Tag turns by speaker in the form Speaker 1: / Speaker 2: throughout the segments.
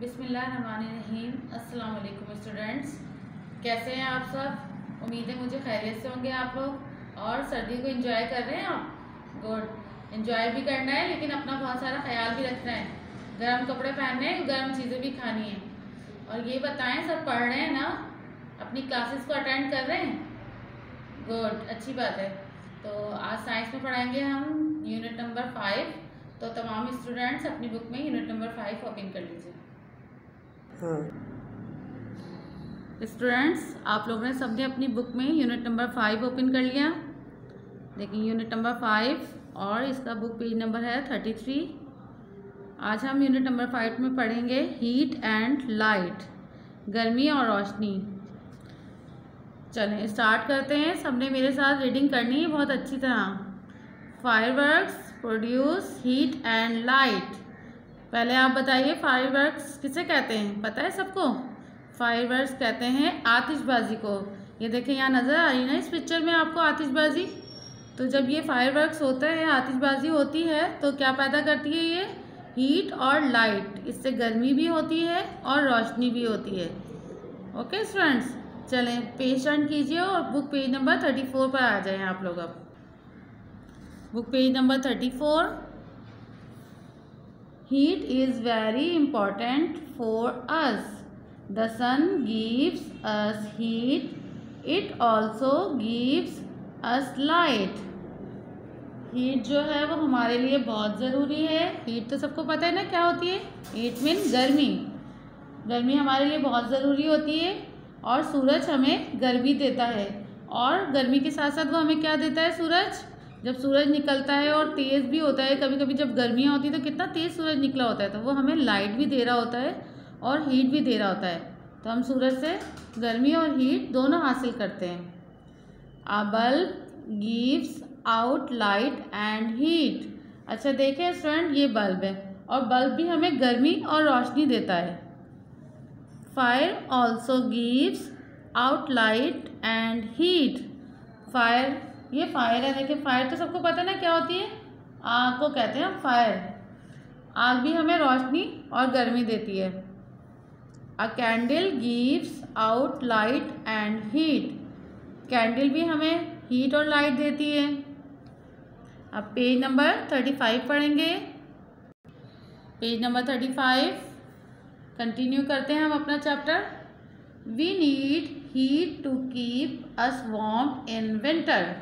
Speaker 1: अस्सलाम वालेकुम स्टूडेंट्स। कैसे हैं आप सब? उम्मीद है मुझे खैरियत से होंगे आप लोग। और सर्दी को एंजॉय कर रहे हैं आप? गुड एंजॉय भी करना है, लेकिन अपना बहुत सारा ख्याल भी रखना है। गर्म कपड़े पहनने हैं, गर्म चीज़ें भी खानी हैं। और ये बताएँ, सब पढ़ रहे हैं ना? अपनी क्लासेस को अटेंड कर रहे हैं? गुड अच्छी बात है। तो आज साइंस में पढ़ाएँगे हम यूनिट नंबर फाइव तो तमाम स्टूडेंट्स अपनी बुक में यूनिट नंबर फाइव ओपन कर लीजिए। स्टूडेंट्स हाँ। आप लोगों ने सबने अपनी बुक में यूनिट नंबर फाइव ओपन कर लिया। देखिए यूनिट नंबर फाइव और इसका बुक पेज नंबर है थर्टी थ्री आज हम यूनिट नंबर फाइव में पढ़ेंगे हीट एंड लाइट गर्मी और रोशनी। चलें स्टार्ट करते हैं। सबने मेरे साथ रीडिंग करनी है, बहुत अच्छी तरह। Fireworks produce heat and light पहले आप बताइए फायर फायरवर्क्स किसे कहते हैं? पता है सबको? फायरवर्क्स कहते हैं आतिशबाजी को। ये देखें यहाँ नज़र आ रही ना, इस पिक्चर में आपको आतिशबाजी? तो जब ये फायर फायरवर्क्स होता है, आतिशबाजी होती है तो क्या पैदा करती है ये? हीट और लाइट इससे गर्मी भी होती है और रोशनी भी होती है। ओके स्टूडेंट्स चलें पेज टर्न कीजिए और book page number thirty four पर आ जाएँ आप लोग अब। Book page number thirty four Heat is very important for us. The sun gives us heat. It also gives us light. Heat जो है वो हमारे लिए बहुत ज़रूरी है हीट तो सबको पता है ना क्या होती है हीट मीन गर्मी गर्मी हमारे लिए बहुत ज़रूरी होती है और सूरज हमें गर्मी देता है और गर्मी के साथ साथ वो हमें क्या देता है सूरज जब सूरज निकलता है और तेज़ भी होता है कभी कभी जब गर्मियाँ होती है तो कितना तेज़ सूरज निकला होता है तो वो हमें लाइट भी दे रहा होता है और हीट भी दे रहा होता है। तो हम सूरज से गर्मी और हीट दोनों हासिल करते हैं। A bulb gives out light and heat अच्छा देखें स्टूडेंट ये बल्ब है और बल्ब भी हमें गर्मी और रोशनी देता है। Fire also gives out light and heat fire ये फायर है, देखिए फायर तो सबको पता है ना क्या होती है? आग को कहते हैं हम फायर आग भी हमें रोशनी और गर्मी देती है. A candle gives out light and heat candle भी हमें हीट और लाइट देती है. अब पेज नंबर थर्टी फाइव पढ़ेंगे. Page number thirty five continue करते हैं हम अपना chapter we need heat to keep us warm in winter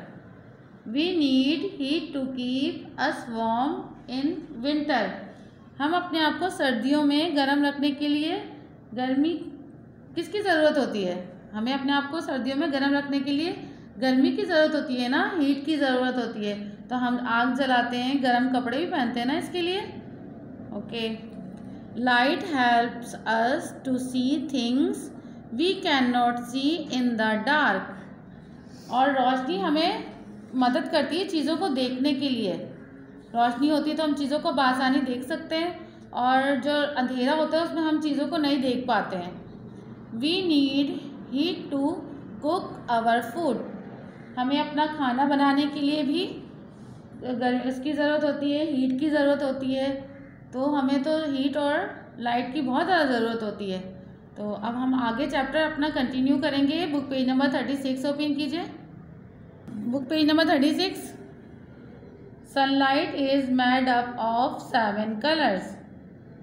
Speaker 1: we need heat to keep us warm in winter हम अपने आप को सर्दियों में गर्म रखने के लिए गर्मी किसकी ज़रूरत होती है? हमें अपने आप को सर्दियों में गर्म रखने के लिए गर्मी की ज़रूरत होती है ना? हीट की ज़रूरत होती है। तो हम आग जलाते हैं, गर्म कपड़े भी पहनते हैं ना इसके लिए? Okay light helps us to see things we can not see in the dark और रोशनी हमें मदद करती है चीज़ों को देखने के लिए। रोशनी होती है तो हम चीज़ों को बासानी देख सकते हैं और जो अंधेरा होता है उसमें हम चीज़ों को नहीं देख पाते हैं। We need heat to cook our food हमें अपना खाना बनाने के लिए भी इसकी ज़रूरत होती है हीट की ज़रूरत होती है तो हमें तो हीट और लाइट की बहुत ज़्यादा ज़रूरत होती है। तो अब हम आगे चैप्टर अपना कंटिन्यू करेंगे। Book page number thirty six open कीजिए। Book page number 36 sunlight is made up of seven colors.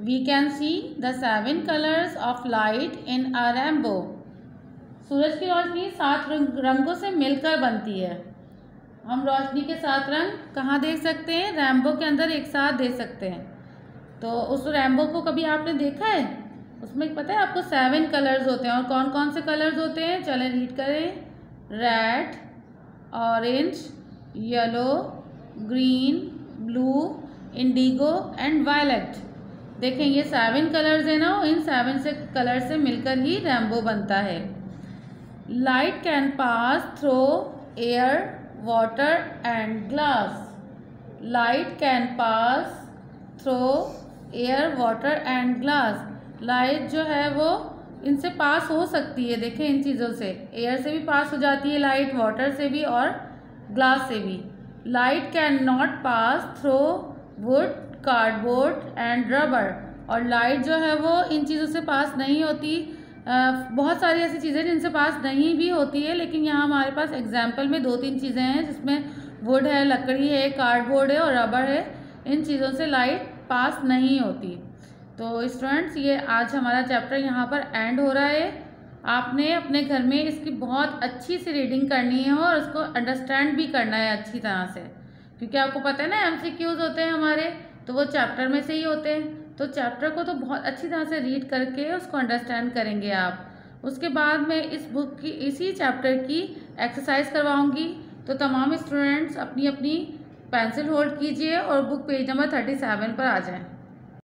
Speaker 1: We can see the seven colors of light in a rainbow. सूरज की रोशनी सात रंगों से मिलकर बनती है। हम रोशनी के सात रंग कहाँ देख सकते हैं? रैम्बो के अंदर एक साथ देख सकते हैं। तो उस रैम्बो को कभी आपने देखा है? उसमें पता है आपको सेवन कलर्स होते हैं और कौन कौन से कलर्स होते हैं? चलें रीड करें। Red orange yellow green blue indigo and violet देखें, ये सेवन कलर्स है ना इन सेवन से कलर से मिलकर ही रैम्बो बनता है। Light can pass through air water and glass light can pass through air water and glass light जो है वो इनसे पास हो सकती है, देखें इन चीज़ों से। एयर से भी पास हो जाती है लाइट, वाटर से भी और ग्लास से भी। Light can not pass through wood, cardboard and rubber. और लाइट जो है वो इन चीज़ों से पास नहीं होती। बहुत सारी ऐसी चीज़ें जिनसे पास नहीं भी होती है, लेकिन यहाँ हमारे पास एग्ज़ाम्पल में दो तीन चीज़ें हैं, जिसमें वुड है, लकड़ी है, कार्डबोर्ड है और रबर है। इन चीज़ों से लाइट पास नहीं होती। तो स्टूडेंट्स, ये आज हमारा चैप्टर यहाँ पर एंड हो रहा है। आपने अपने घर में इसकी बहुत अच्छी सी रीडिंग करनी है और उसको अंडरस्टैंड भी करना है अच्छी तरह से। क्योंकि आपको पता है ना एम होते हैं हमारे तो वो चैप्टर में से ही होते हैं। तो चैप्टर को तो बहुत अच्छी तरह से रीड करके उसको अंडरस्टैंड करेंगे आप। उसके बाद में इस बुक की, इसी चैप्टर की एक्सरसाइज करवाऊँगी। तो तमाम स्टूडेंट्स अपनी अपनी पेंसिल होल्ड कीजिए और book page number thirty seven पर आ जाएँ।